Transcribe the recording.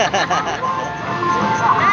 Ha ha ha ha!